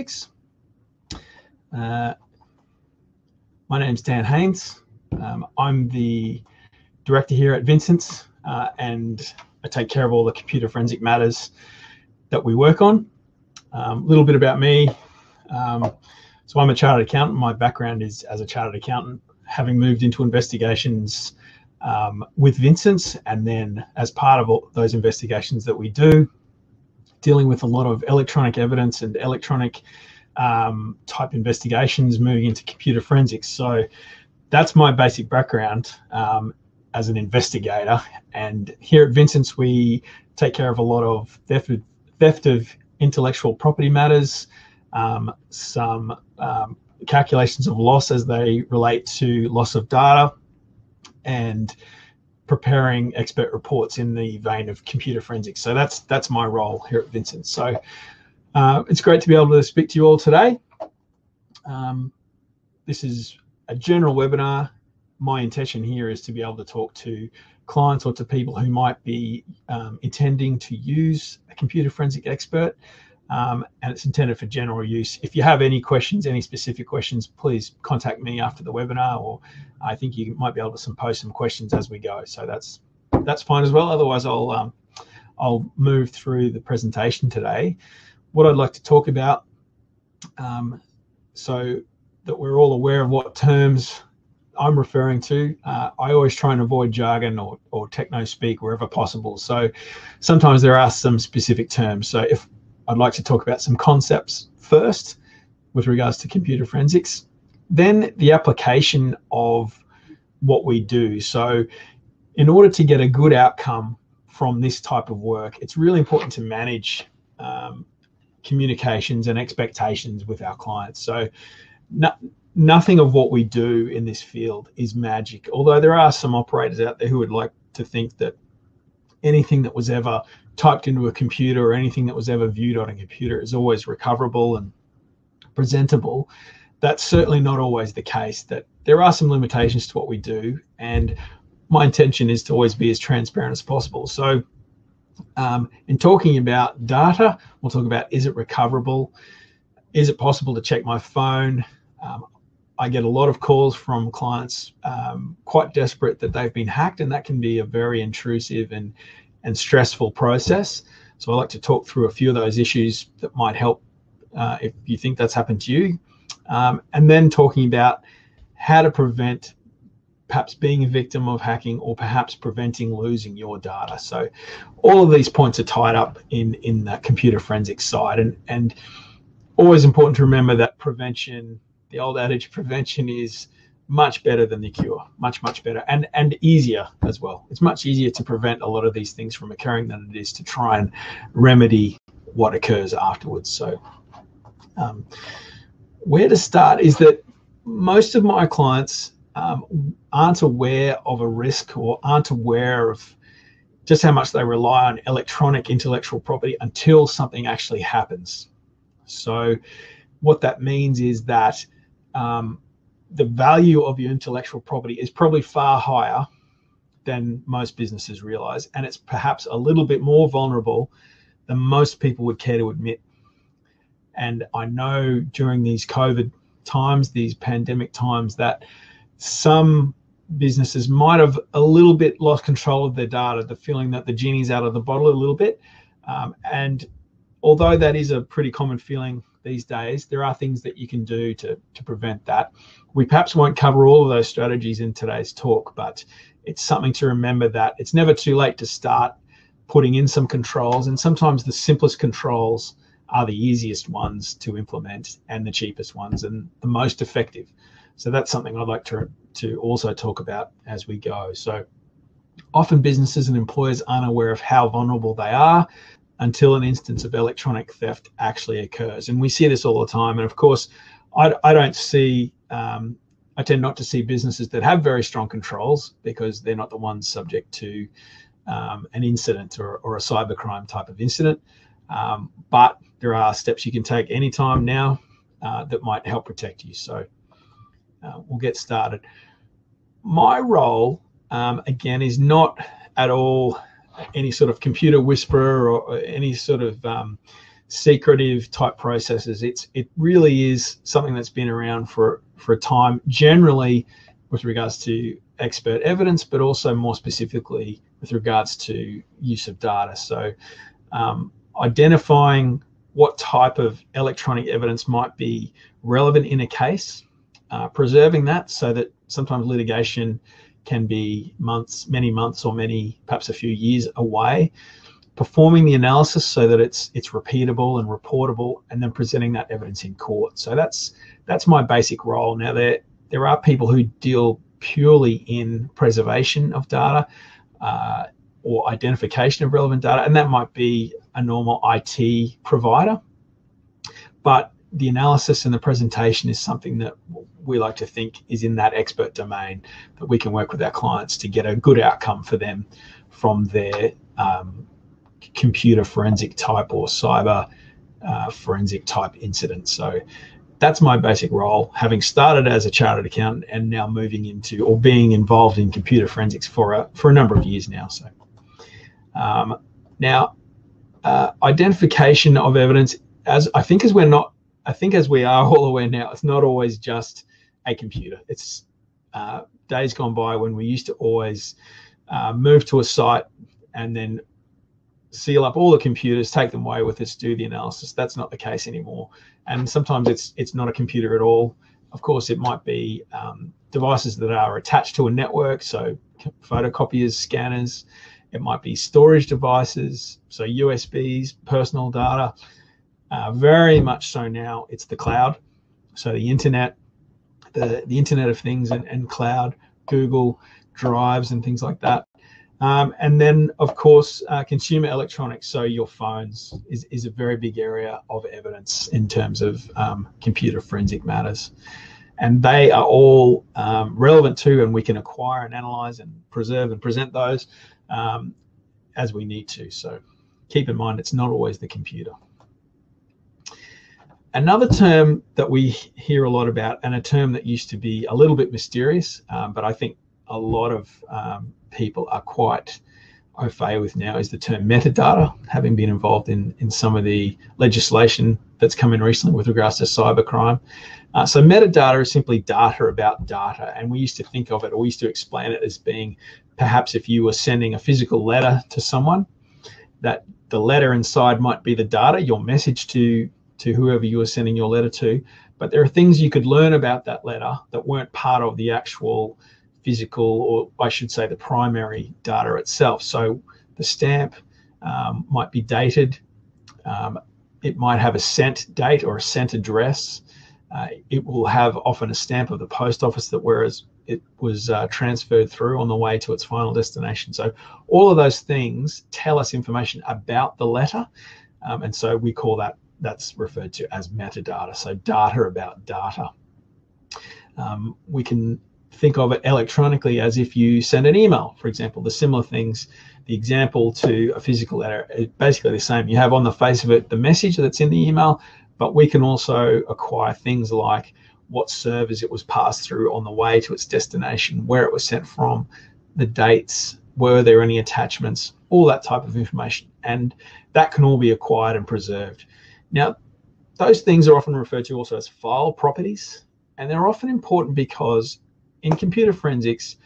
Forensics. Uh, my name's Dan Haynes. Um, I'm the director here at Vincent's uh, and I take care of all the computer forensic matters that we work on. A um, little bit about me. Um, so I'm a chartered accountant. My background is as a chartered accountant, having moved into investigations um, with Vincent's, and then as part of those investigations that we do, dealing with a lot of electronic evidence and electronic um, type investigations, moving into computer forensics. So that's my basic background um, as an investigator. And here at Vincent's, we take care of a lot of theft of, theft of intellectual property matters, um, some um, calculations of loss as they relate to loss of data, and preparing expert reports in the vein of computer forensics. So that's that's my role here at Vincent. So uh, it's great to be able to speak to you all today. Um, this is a general webinar. My intention here is to be able to talk to clients or to people who might be um, intending to use a computer forensic expert um, and it's intended for general use. If you have any questions, any specific questions, please contact me after the webinar, or I think you might be able to post some questions as we go. So that's that's fine as well. Otherwise, I'll um, I'll move through the presentation today. What I'd like to talk about, um, so that we're all aware of what terms I'm referring to. Uh, I always try and avoid jargon or, or techno speak wherever possible. So sometimes there are some specific terms. So if I'd like to talk about some concepts first with regards to computer forensics, then the application of what we do. So, in order to get a good outcome from this type of work, it's really important to manage um, communications and expectations with our clients. So, no, nothing of what we do in this field is magic, although there are some operators out there who would like to think that anything that was ever typed into a computer or anything that was ever viewed on a computer is always recoverable and presentable. That's certainly not always the case. That there are some limitations to what we do, and my intention is to always be as transparent as possible. So, um, in talking about data, we'll talk about is it recoverable? Is it possible to check my phone? Um, I get a lot of calls from clients um, quite desperate that they've been hacked, and that can be a very intrusive and and stressful process. So I like to talk through a few of those issues that might help uh, if you think that's happened to you. Um, and then talking about how to prevent perhaps being a victim of hacking or perhaps preventing losing your data. So all of these points are tied up in, in that computer forensics side. And, and always important to remember that prevention, the old adage prevention is much better than the cure. Much much better. And and easier as well. It's much easier to prevent a lot of these things from occurring than it is to try and remedy what occurs afterwards. So um, where to start is that most of my clients um, aren't aware of a risk or aren't aware of just how much they rely on electronic intellectual property until something actually happens. So what that means is that um, the value of your intellectual property is probably far higher than most businesses realize. And it's perhaps a little bit more vulnerable than most people would care to admit. And I know during these COVID times, these pandemic times, that some businesses might have a little bit lost control of their data, the feeling that the genie's out of the bottle a little bit. Um, and although that is a pretty common feeling these days, there are things that you can do to, to prevent that. We perhaps won't cover all of those strategies in today's talk, but it's something to remember that it's never too late to start putting in some controls. And sometimes the simplest controls are the easiest ones to implement and the cheapest ones and the most effective. So that's something I'd like to, to also talk about as we go. So often businesses and employers aren't aware of how vulnerable they are until an instance of electronic theft actually occurs. And we see this all the time. And of course, I, I don't see, um, I tend not to see businesses that have very strong controls because they're not the ones subject to um, an incident or, or a cybercrime type of incident. Um, but there are steps you can take anytime now uh, that might help protect you. So uh, we'll get started. My role, um, again, is not at all any sort of computer whisperer or any sort of um, secretive type processes. It's it really is something that's been around for for a time. Generally, with regards to expert evidence, but also more specifically with regards to use of data. So, um, identifying what type of electronic evidence might be relevant in a case, uh, preserving that so that sometimes litigation can be months, many months, or many perhaps a few years away. Performing the analysis so that it's it's repeatable and reportable, and then presenting that evidence in court. So that's that's my basic role. Now there there are people who deal purely in preservation of data uh, or identification of relevant data, and that might be a normal IT provider. But the analysis and the presentation is something that we like to think is in that expert domain that we can work with our clients to get a good outcome for them from their um, computer forensic type or cyber uh, forensic type incident. So that's my basic role, having started as a chartered accountant and now moving into or being involved in computer forensics for a for a number of years now. So um, now uh, identification of evidence, as I think as we're not, I think as we are all aware now, it's not always just a computer. It's uh, days gone by when we used to always uh, move to a site and then seal up all the computers, take them away with us, do the analysis. That's not the case anymore. And sometimes it's it's not a computer at all. Of course, it might be um, devices that are attached to a network, so photocopiers, scanners. It might be storage devices, so USBs, personal data. Uh, very much so now, it's the cloud. So the internet, the, the Internet of Things and, and cloud, Google Drives and things like that. Um, and then, of course, uh, consumer electronics, so your phones, is, is a very big area of evidence in terms of um, computer forensic matters. And they are all um, relevant to, and we can acquire and analyze and preserve and present those um, as we need to. So keep in mind, it's not always the computer. Another term that we hear a lot about, and a term that used to be a little bit mysterious, um, but I think a lot of um, people are quite au fait with now is the term metadata, having been involved in, in some of the legislation that's come in recently with regards to cybercrime. Uh, so metadata is simply data about data, and we used to think of it, or we used to explain it as being perhaps if you were sending a physical letter to someone, that the letter inside might be the data, your message to to whoever you were sending your letter to, but there are things you could learn about that letter that weren't part of the actual physical, or I should say, the primary data itself. So the stamp um, might be dated. Um, it might have a sent date or a sent address. Uh, it will have often a stamp of the post office that whereas it was uh, transferred through on the way to its final destination. So all of those things tell us information about the letter. Um, and so we call that, that's referred to as metadata. So data about data. Um, we can think of it electronically as if you send an email, for example, the similar things, the example to a physical letter is basically the same. You have on the face of it the message that's in the email, but we can also acquire things like what servers it was passed through on the way to its destination, where it was sent from, the dates, were there any attachments, all that type of information. And that can all be acquired and preserved. Now, those things are often referred to also as file properties, and they're often important because in computer forensics,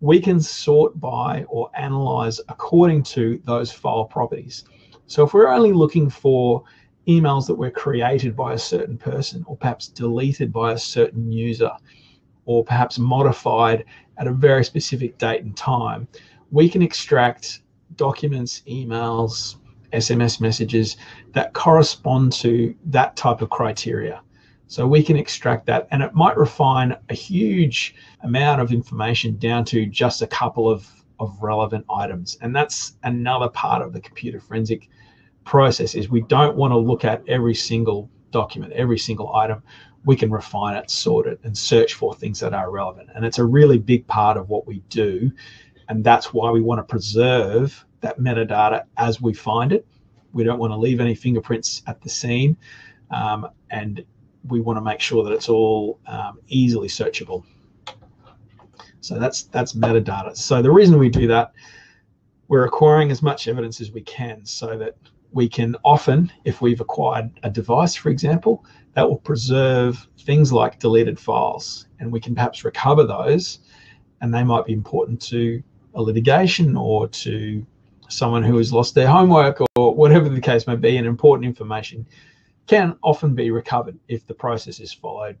we can sort by or analyze according to those file properties. So if we're only looking for emails that were created by a certain person or perhaps deleted by a certain user or perhaps modified at a very specific date and time, we can extract documents, emails, SMS messages that correspond to that type of criteria. So we can extract that and it might refine a huge amount of information down to just a couple of, of relevant items. And that's another part of the computer forensic process is we don't want to look at every single document, every single item. We can refine it, sort it, and search for things that are relevant. And it's a really big part of what we do. And that's why we want to preserve that metadata as we find it. We don't want to leave any fingerprints at the scene. Um, and we want to make sure that it's all um, easily searchable. So that's that's metadata. So the reason we do that, we're acquiring as much evidence as we can so that we can often, if we've acquired a device, for example, that will preserve things like deleted files, and we can perhaps recover those, and they might be important to a litigation or to someone who has lost their homework or whatever the case may be, and important information can often be recovered if the process is followed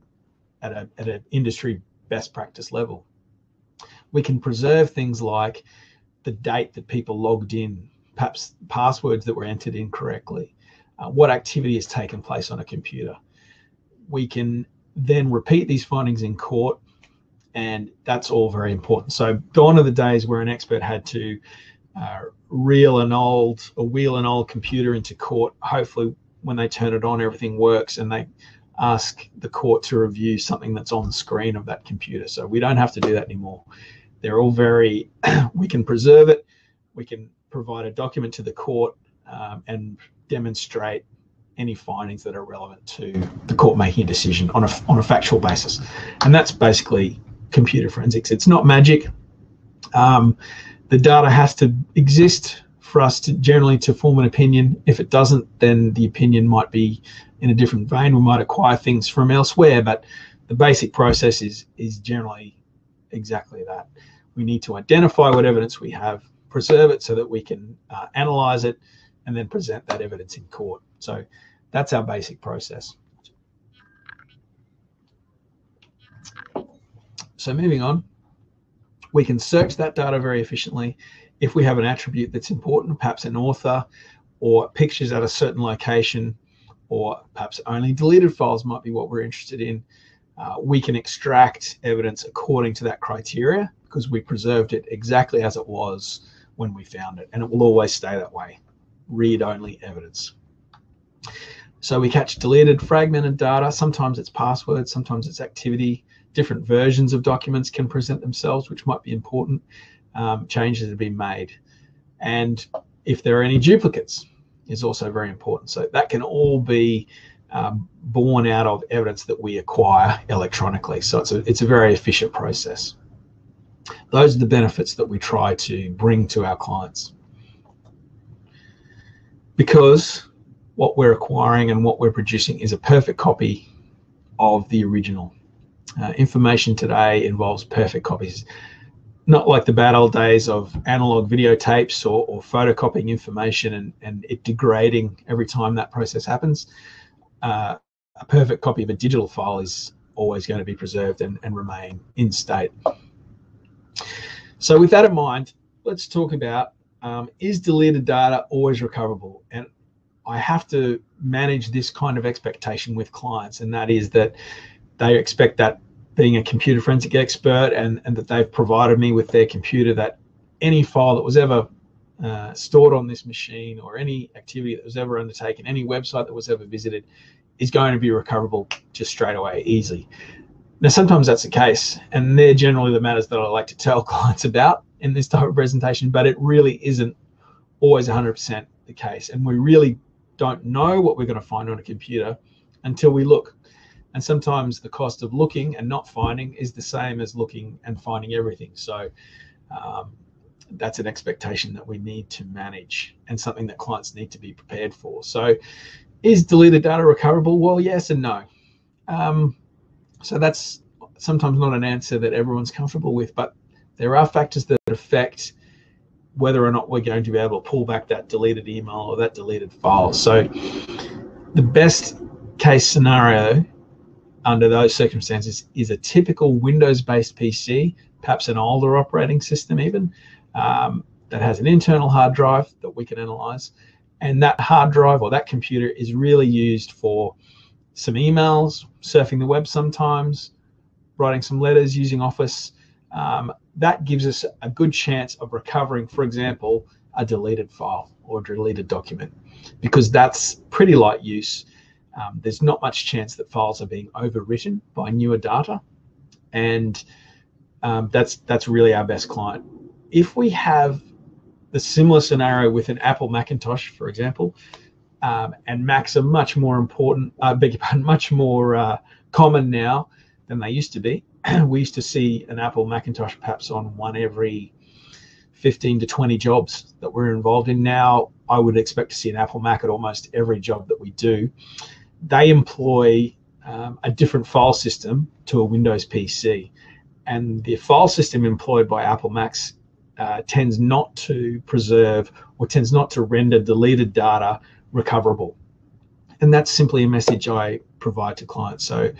at an at a industry best practice level. We can preserve things like the date that people logged in, perhaps passwords that were entered incorrectly, uh, what activity has taken place on a computer. We can then repeat these findings in court, and that's all very important. So, gone are the days where an expert had to uh, reel an old, a wheel an old computer into court. Hopefully, when they turn it on, everything works, and they ask the court to review something that's on the screen of that computer. So we don't have to do that anymore. They're all very, we can preserve it, we can provide a document to the court um, and demonstrate any findings that are relevant to the court making a decision on a, on a factual basis. And that's basically computer forensics. It's not magic. Um, the data has to exist for us to generally to form an opinion. If it doesn't, then the opinion might be in a different vein. We might acquire things from elsewhere, but the basic process is is generally exactly that. We need to identify what evidence we have, preserve it so that we can uh, analyze it, and then present that evidence in court. So that's our basic process. So moving on, we can search that data very efficiently. If we have an attribute that's important, perhaps an author or pictures at a certain location, or perhaps only deleted files might be what we're interested in, uh, we can extract evidence according to that criteria because we preserved it exactly as it was when we found it, and it will always stay that way. Read only evidence. So we catch deleted, fragmented data. Sometimes it's passwords, sometimes it's activity. Different versions of documents can present themselves, which might be important. Um, changes have been made. And if there are any duplicates, is also very important. So that can all be um, born out of evidence that we acquire electronically. So it's a, it's a very efficient process. Those are the benefits that we try to bring to our clients. Because what we're acquiring and what we're producing is a perfect copy of the original. Uh, information today involves perfect copies, not like the bad old days of analog videotapes or, or photocopying information and, and it degrading every time that process happens. Uh, a perfect copy of a digital file is always going to be preserved and, and remain in state. So with that in mind, let's talk about um, is deleted data always recoverable? And I have to manage this kind of expectation with clients, and that is that they expect that being a computer forensic expert and, and that they've provided me with their computer that any file that was ever uh, stored on this machine or any activity that was ever undertaken, any website that was ever visited is going to be recoverable just straight away, easily. Now, sometimes that's the case, and they're generally the matters that I like to tell clients about in this type of presentation, but it really isn't always 100% the case. And we really don't know what we're going to find on a computer until we look. And sometimes the cost of looking and not finding is the same as looking and finding everything. So um, that's an expectation that we need to manage and something that clients need to be prepared for. So is deleted data recoverable? Well, yes and no. Um, so that's sometimes not an answer that everyone's comfortable with, but there are factors that affect whether or not we're going to be able to pull back that deleted email or that deleted file. So the best case scenario under those circumstances is a typical Windows-based PC, perhaps an older operating system even, um, that has an internal hard drive that we can analyze. And that hard drive or that computer is really used for some emails, surfing the web sometimes, writing some letters using Office. Um, that gives us a good chance of recovering, for example, a deleted file or deleted document, because that's pretty light use. Um, there's not much chance that files are being overwritten by newer data, and um, that's that's really our best client. If we have the similar scenario with an Apple Macintosh, for example, um, and Macs are much more important, uh, beg your pardon, much more uh, common now than they used to be. we used to see an Apple Macintosh perhaps on one every 15 to 20 jobs that we're involved in. Now, I would expect to see an Apple Mac at almost every job that we do. They employ um, a different file system to a Windows PC. And the file system employed by Apple Macs uh, tends not to preserve or tends not to render deleted data recoverable. And that's simply a message I provide to clients. So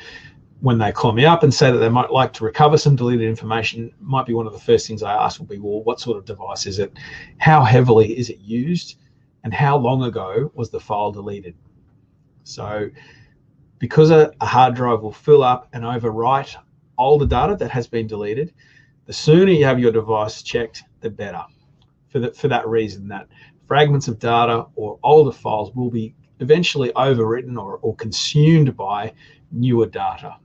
when they call me up and say that they might like to recover some deleted information, might be one of the first things I ask will be, well, what sort of device is it? How heavily is it used? And how long ago was the file deleted? So because a, a hard drive will fill up and overwrite older data that has been deleted, the sooner you have your device checked, the better. For, the, for that reason, that fragments of data or older files will be eventually overwritten or, or consumed by newer data.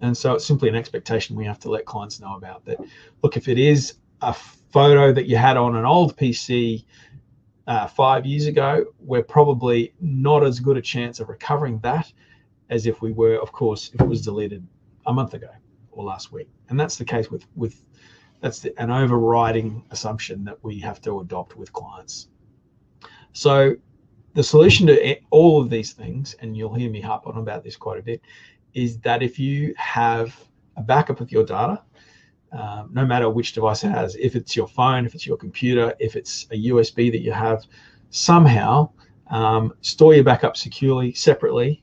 And so it's simply an expectation we have to let clients know about that. Look, if it is a photo that you had on an old PC uh, five years ago, we're probably not as good a chance of recovering that as if we were, of course, if it was deleted a month ago or last week. And that's the case with with that's the, an overriding assumption that we have to adopt with clients. So the solution to all of these things, and you'll hear me harp on about this quite a bit, is that if you have a backup of your data, um, no matter which device it has, if it's your phone, if it's your computer, if it's a USB that you have, somehow um, store your backup securely, separately,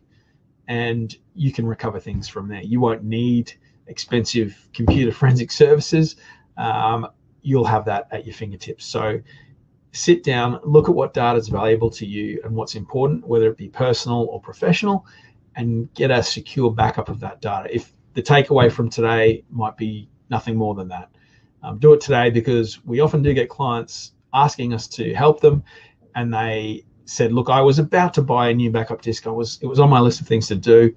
and you can recover things from there. You won't need expensive computer forensic services. Um, you'll have that at your fingertips. So sit down, look at what data is valuable to you and what's important, whether it be personal or professional, and get a secure backup of that data. If the takeaway from today might be nothing more than that, um, do it today because we often do get clients asking us to help them, and they said, "Look, I was about to buy a new backup disk. I was it was on my list of things to do,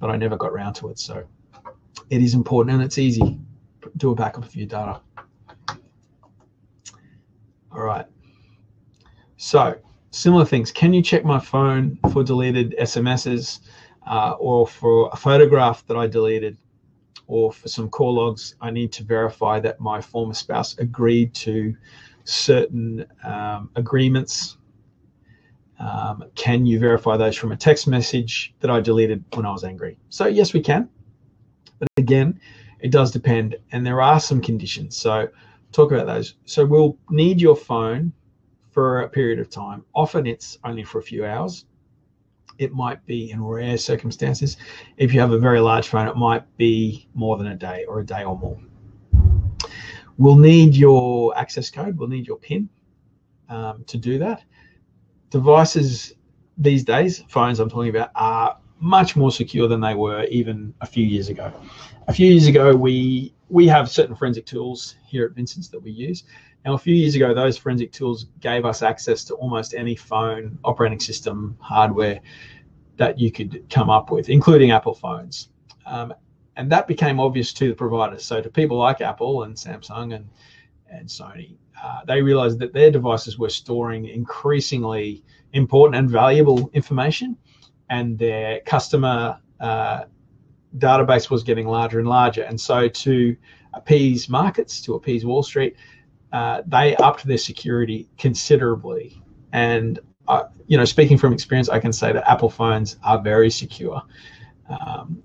but I never got around to it." So it is important and it's easy. Do a backup of your data. All right. So similar things. Can you check my phone for deleted SMSs uh, or for a photograph that I deleted or for some call logs? I need to verify that my former spouse agreed to certain um, agreements. Um, can you verify those from a text message that I deleted when I was angry? So yes, we can. But again, it does depend, and there are some conditions. So talk about those. So we'll need your phone for a period of time. Often it's only for a few hours. It might be in rare circumstances. If you have a very large phone, it might be more than a day or a day or more. We'll need your access code, we'll need your PIN um, to do that. Devices these days, phones I'm talking about, are much more secure than they were even a few years ago. A few years ago, we we have certain forensic tools here at Vincent's that we use, now, a few years ago, those forensic tools gave us access to almost any phone operating system hardware that you could come up with, including Apple phones. Um, and that became obvious to the providers. So, to people like Apple and Samsung and, and Sony, uh, they realized that their devices were storing increasingly important and valuable information, and their customer uh, database was getting larger and larger. And so, to appease markets, to appease Wall Street, uh, they upped their security considerably. And uh, you know, speaking from experience, I can say that Apple phones are very secure um,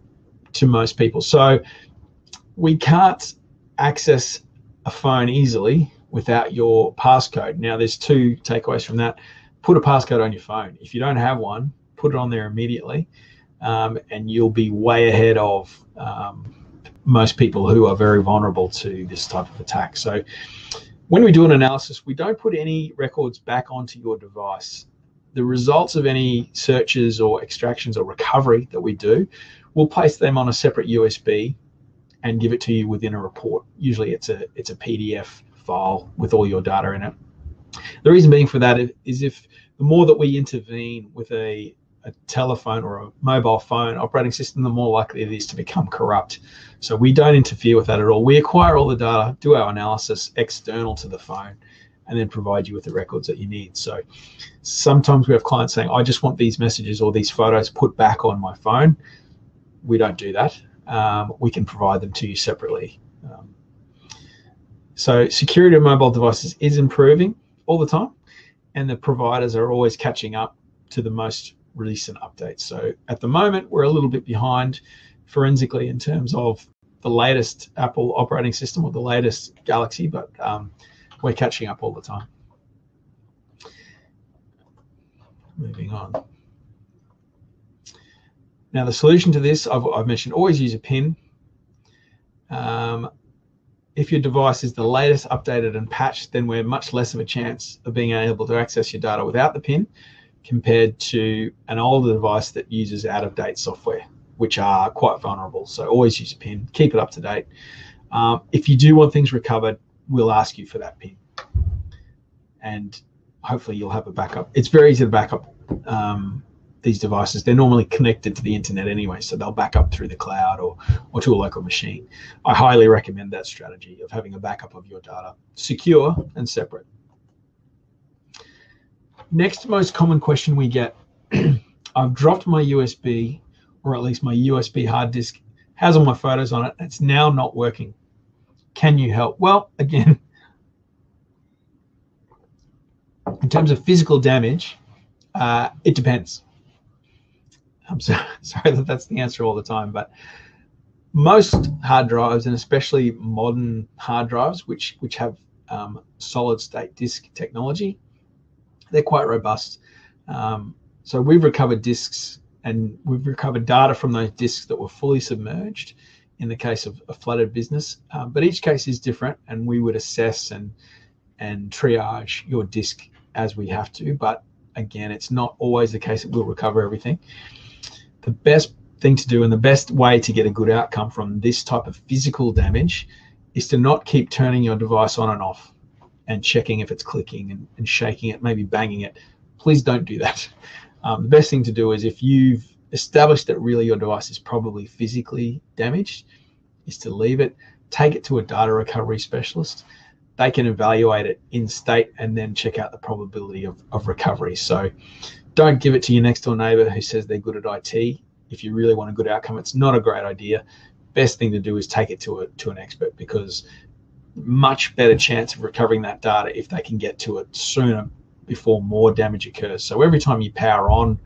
to most people. So we can't access a phone easily without your passcode. Now, there's two takeaways from that. Put a passcode on your phone. If you don't have one, put it on there immediately, um, and you'll be way ahead of um, most people who are very vulnerable to this type of attack. So when we do an analysis, we don't put any records back onto your device. The results of any searches or extractions or recovery that we do, we'll place them on a separate USB and give it to you within a report. Usually it's a it's a PDF file with all your data in it. The reason being for that is if the more that we intervene with a a telephone or a mobile phone operating system, the more likely it is to become corrupt. So we don't interfere with that at all. We acquire all the data, do our analysis external to the phone, and then provide you with the records that you need. So sometimes we have clients saying, I just want these messages or these photos put back on my phone. We don't do that. Um, we can provide them to you separately. Um, So security of mobile devices is improving all the time, and the providers are always catching up to the most recent updates. So at the moment, we're a little bit behind forensically in terms of the latest Apple operating system or the latest Galaxy, but um, we're catching up all the time. Moving on. Now, the solution to this, I've, I've mentioned, always use a PIN. Um, if your device is the latest updated and patched, then we're much less of a chance of being able to access your data without the PIN compared to an older device that uses out of date software, which are quite vulnerable. So always use a PIN, keep it up to date. Um, if you do want things recovered, we'll ask you for that PIN. And hopefully you'll have a backup. It's very easy to back up um, these devices. They're normally connected to the internet anyway, so they'll back up through the cloud or, or to a local machine. I highly recommend that strategy of having a backup of your data, secure and separate. Next most common question we get, I've dropped my USB or at least my USB hard disk has all my photos on it. It's now not working. Can you help? Well, again, in terms of physical damage, uh, it depends. I'm so, sorry that that's the answer all the time, but most hard drives, and especially modern hard drives, which which have um, solid state disk technology, they're quite robust. Um, so we've recovered disks and we've recovered data from those disks that were fully submerged in the case of a flooded business. Um, but each case is different, and we would assess and and triage your disk as we have to. But again, it's not always the case that we'll recover everything. The best thing to do and the best way to get a good outcome from this type of physical damage is to not keep turning your device on and off and checking if it's clicking and, and shaking it, maybe banging it. Please don't do that. Um, the best thing to do is if you've established that really your device is probably physically damaged, is to leave it, take it to a data recovery specialist they can evaluate it in state and then check out the probability of, of recovery. So don't give it to your next door neighbor who says they're good at IT. If you really want a good outcome, it's not a great idea. Best thing to do is take it to a to an expert because much better chance of recovering that data if they can get to it sooner before more damage occurs. So every time you power on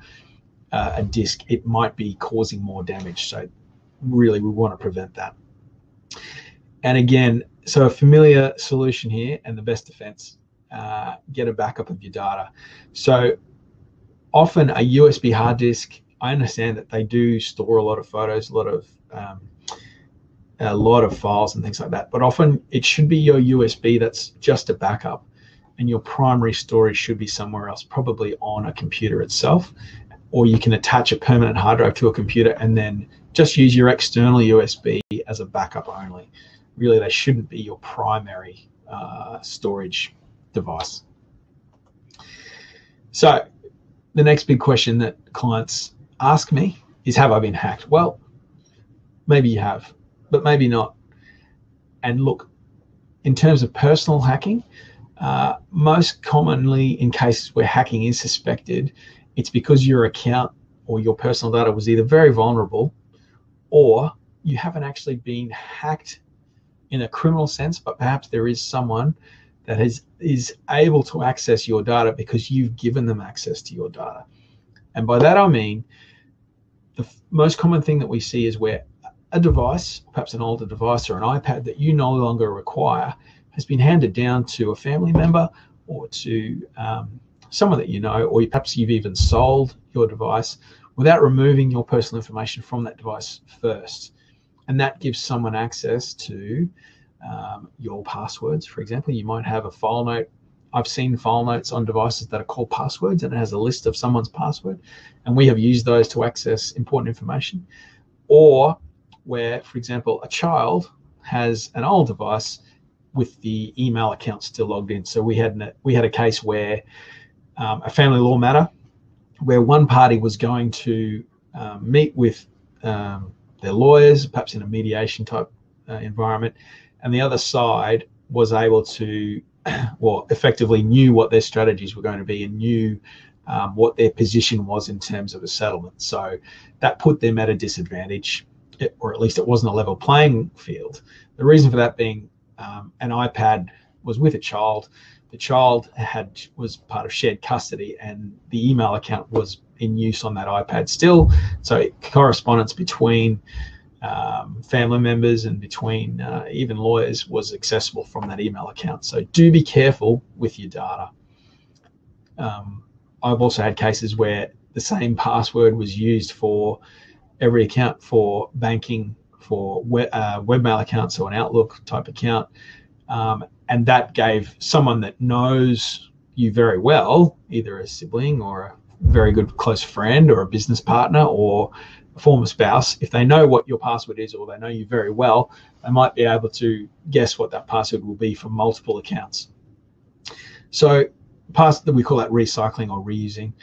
uh, a disk, it might be causing more damage. So really, we want to prevent that. And again, so a familiar solution here and the best defense, uh, get a backup of your data. So often a USB hard disk, I understand that they do store a lot of photos, a lot of um, a lot of files and things like that. But often it should be your USB that's just a backup, and your primary storage should be somewhere else, probably on a computer itself, or you can attach a permanent hard drive to a computer and then just use your external USB as a backup only really they shouldn't be your primary uh, storage device. So the next big question that clients ask me is, have I been hacked? Well, maybe you have, but maybe not. And look, in terms of personal hacking, uh, most commonly in cases where hacking is suspected, it's because your account or your personal data was either very vulnerable or you haven't actually been hacked in a criminal sense, but perhaps there is someone that is is able to access your data because you've given them access to your data. And by that I mean the most common thing that we see is where a device, perhaps an older device or an iPad that you no longer require, has been handed down to a family member or to um, someone that you know, or perhaps you've even sold your device without removing your personal information from that device first and that gives someone access to um, your passwords. For example, you might have a file note. I've seen file notes on devices that are called passwords, and it has a list of someone's password, and we have used those to access important information. Or where, for example, a child has an old device with the email account still logged in. So we had we had a case where um, a family law matter where one party was going to um, meet with um, their lawyers, perhaps in a mediation type uh, environment, and the other side was able to, well, effectively knew what their strategies were going to be and knew um, what their position was in terms of a settlement. So that put them at a disadvantage, or at least it wasn't a level playing field. The reason for that being um, an iPad was with a child. The child had was part of shared custody, and the email account was in use on that iPad still. So correspondence between um, family members and between uh, even lawyers was accessible from that email account. So do be careful with your data. Um, I've also had cases where the same password was used for every account for banking, for web, uh, webmail accounts, so an Outlook type account. Um, and that gave someone that knows you very well, either a sibling or a very good close friend or a business partner or a former spouse, if they know what your password is or they know you very well, they might be able to guess what that password will be for multiple accounts. So, pass that we call that recycling or reusing.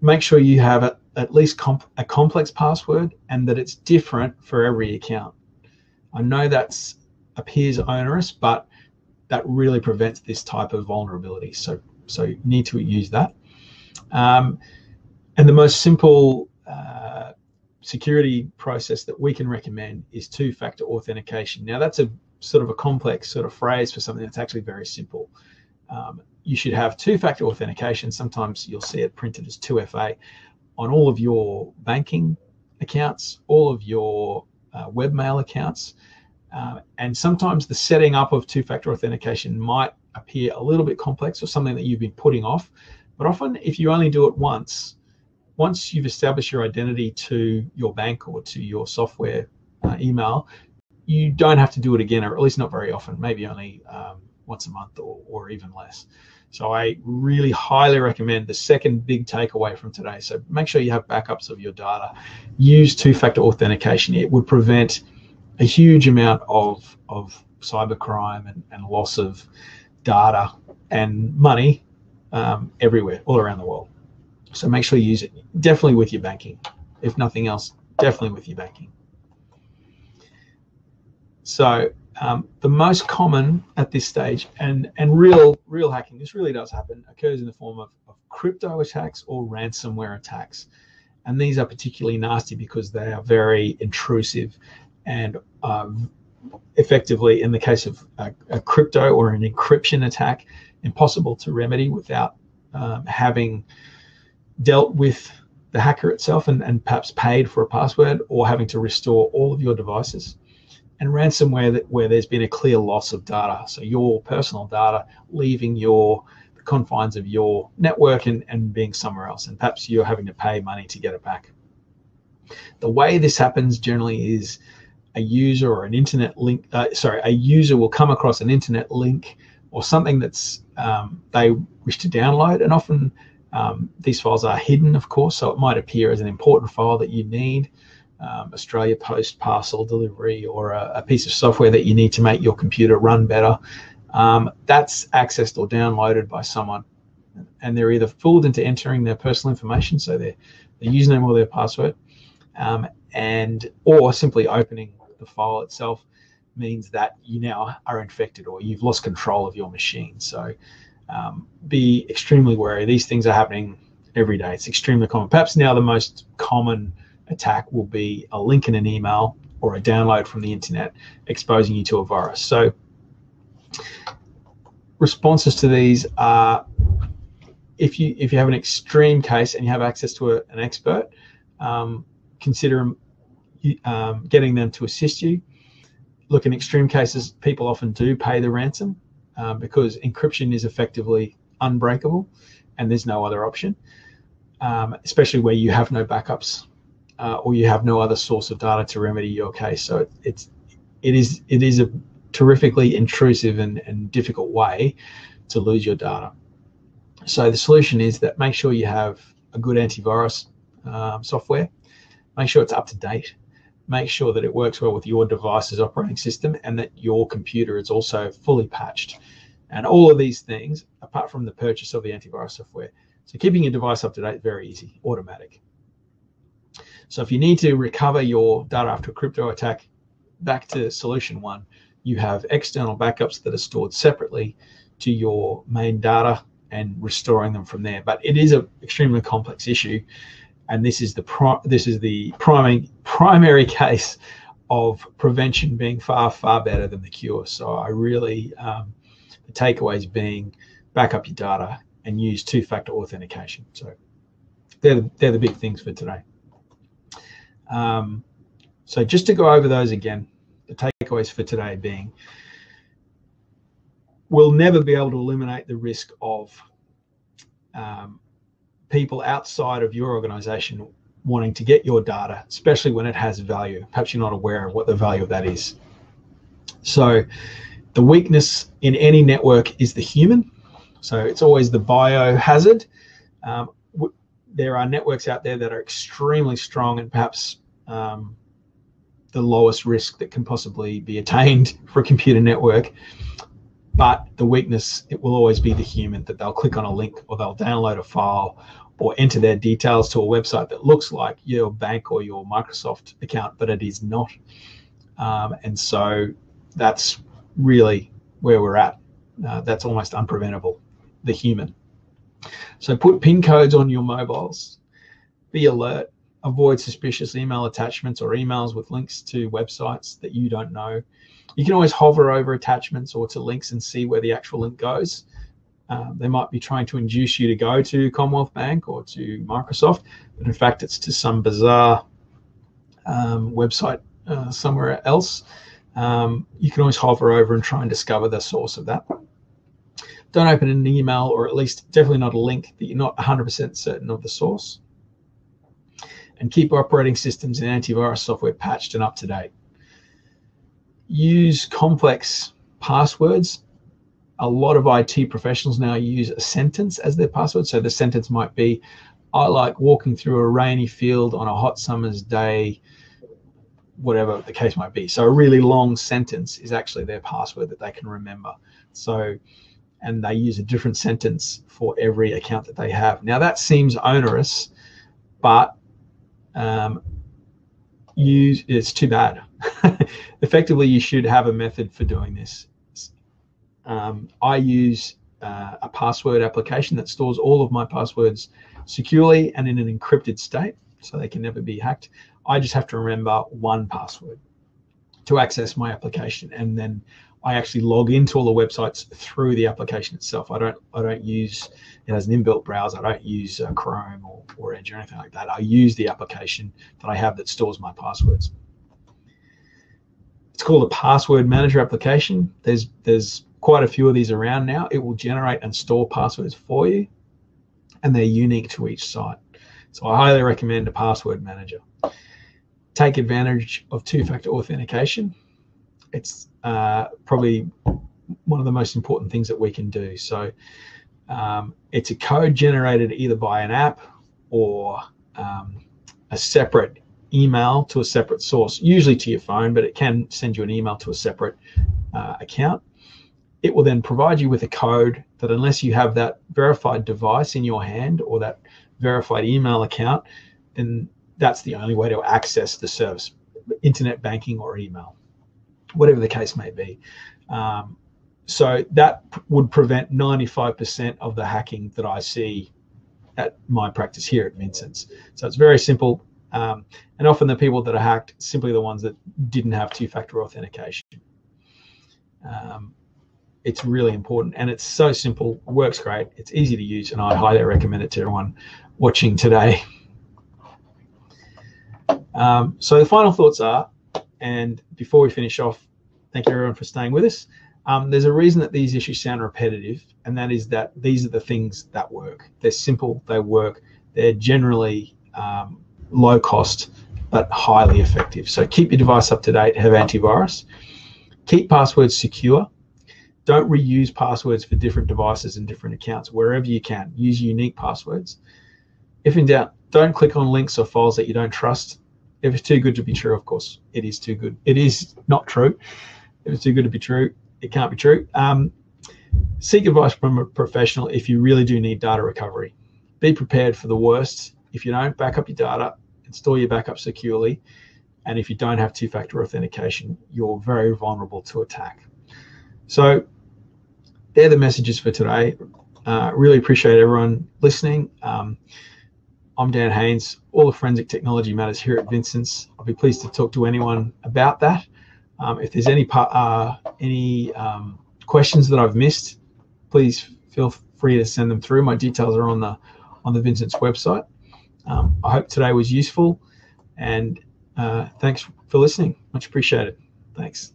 Make sure you have a, at least comp a complex password and that it's different for every account. I know that appears onerous, but that really prevents this type of vulnerability. So, so you need to use that. Um, and the most simple uh, security process that we can recommend is two-factor authentication. Now, that's a sort of a complex sort of phrase for something that's actually very simple. Um, you should have two-factor authentication. Sometimes you'll see it printed as 2FA on all of your banking accounts, all of your uh, webmail accounts, uh, and sometimes the setting up of two-factor authentication might appear a little bit complex or something that you've been putting off. But often, if you only do it once, once you've established your identity to your bank or to your software uh, email, you don't have to do it again, or at least not very often, maybe only um, once a month or, or even less. So I really highly recommend the second big takeaway from today. So make sure you have backups of your data. Use two-factor authentication. It would prevent a huge amount of, of cybercrime and, and loss of data and money um, everywhere, all around the world. So make sure you use it definitely with your banking. If nothing else, definitely with your banking. So um, the most common at this stage and, and real real hacking, this really does happen, occurs in the form of, of crypto attacks or ransomware attacks. And these are particularly nasty because they are very intrusive and uh, effectively, in the case of a, a, crypto or an encryption attack, impossible to remedy without um, having dealt with the hacker itself and, and perhaps paid for a password or having to restore all of your devices. And ransomware that where there's been a clear loss of data, so your personal data leaving your the confines of your network and, and being somewhere else, and perhaps you're having to pay money to get it back. The way this happens generally is a user or an internet link, uh, sorry, a user will come across an internet link or something that's um, they wish to download, and often um, these files are hidden, of course, so it might appear as an important file that you need, um, Australia Post parcel delivery, or a, a, piece of software that you need to make your computer run better. Um, that's accessed or downloaded by someone, and they're either fooled into entering their personal information, so their, their username or their password, um, and or simply opening the file itself means that you now are infected or you've lost control of your machine. So um, be extremely wary. These things are happening every day. It's extremely common. Perhaps now the most common attack will be a link in an email or a download from the internet exposing you to a virus. So responses to these are if you if you have an extreme case and you have access to a, an expert, um, consider um, getting them to assist you. Look, in extreme cases, people often do pay the ransom um, because encryption is effectively unbreakable and there's no other option, um, especially where you have no backups uh, or you have no other source of data to remedy your case. So it, it's it is it is a terrifically intrusive and, and difficult way to lose your data. So the solution is that make sure you have a good antivirus um, software, make sure it's up to date, make sure that it works well with your device's operating system and that your computer is also fully patched. And all of these things, apart from the purchase of the antivirus software. So keeping your device up to date, very easy, automatic. So if you need to recover your data after a crypto attack, back to solution one, you have external backups that are stored separately to your main data and restoring them from there. But it is an extremely complex issue and this is the this is the primary primary case of prevention being far, far better than the cure. So I really, um, the takeaways being back up your data and use two-factor authentication. So they're they're the big things for today. Um, so just to go over those again, the takeaways for today being, we'll never be able to eliminate the risk of um, people outside of your organization wanting to get your data, especially when it has value. Perhaps you're not aware of what the value of that is. So the weakness in any network is the human. So it's always the biohazard. Um, there are networks out there that are extremely strong and perhaps um, the lowest risk that can possibly be attained for a computer network. But the weakness, it will always be the human that they'll click on a link or they'll download a file or enter their details to a website that looks like your bank or your Microsoft account, but it is not. Um, and so that's really where we're at. Uh, that's almost unpreventable, the human. So put PIN codes on your mobiles, be alert, avoid suspicious email attachments or emails with links to websites that you don't know. You can always hover over attachments or to links and see where the actual link goes. Um, they might be trying to induce you to go to Commonwealth Bank or to Microsoft, but in fact, it's to some bizarre um, website uh, somewhere else. Um, you can always hover over and try and discover the source of that. Don't open an email or at least definitely not a link that you're not 100% certain of the source. And keep operating systems and antivirus software patched and up to date. Use complex passwords a lot of IT professionals now use a sentence as their password. So the sentence might be, I like walking through a rainy field on a hot summer's day, whatever the case might be. So a really long sentence is actually their password that they can remember. So, and they use a different sentence for every account that they have. Now that seems onerous, but um, use it's too bad. Effectively, you should have a method for doing this. Um, I use uh, a password application that stores all of my passwords securely and in an encrypted state so they can never be hacked. I just have to remember one password to access my application and then I actually log into all the websites through the application itself. I don't I don't use it as an inbuilt browser. I don't use uh, Chrome or, or Edge or anything like that. I use the application that I have that stores my passwords. It's called a password manager application. There's there's quite a few of these around now. It will generate and store passwords for you, and they're unique to each site. So I highly recommend a password manager. Take advantage of two-factor authentication. It's uh, probably one of the most important things that we can do. So um, it's a code generated either by an app or um, a separate email to a separate source, usually to your phone, but it can send you an email to a separate uh, account it will then provide you with a code that unless you have that verified device in your hand or that verified email account, then that's the only way to access the service, internet banking or email, whatever the case may be. Um, so that would prevent 95% of the hacking that I see at my practice here at Vincent's. So it's very simple. Um, and often the people that are hacked simply the ones that didn't have two-factor authentication. Um, it's really important and it's so simple, works great, it's easy to use, and I highly recommend it to everyone watching today. Um, so the final thoughts are, and before we finish off, thank you everyone for staying with us. Um, there's a reason that these issues sound repetitive, and that is that these are the things that work. They're simple, they work, they're generally um, low cost, but highly effective. So keep your device up to date, have antivirus, keep passwords secure, don't reuse passwords for different devices and different accounts wherever you can. Use unique passwords. If in doubt, don't click on links or files that you don't trust. If it's too good to be true, of course, it is too good. It is not true. If it's too good to be true, it can't be true. Um, seek advice from a professional if you really do need data recovery. Be prepared for the worst. If you don't back up your data, install your backup securely. And if you don't have two factor authentication, you're very vulnerable to attack. So they're the messages for today. Uh, really appreciate everyone listening. Um, I'm Dan Haynes, all the forensic technology matters here at Vincent's. I'll be pleased to talk to anyone about that. Um, if there's any uh, any um, questions that I've missed, please feel free to send them through. My details are on the on the Vincent's website. Um, I hope today was useful, and uh, thanks for listening. Much appreciated. Thanks.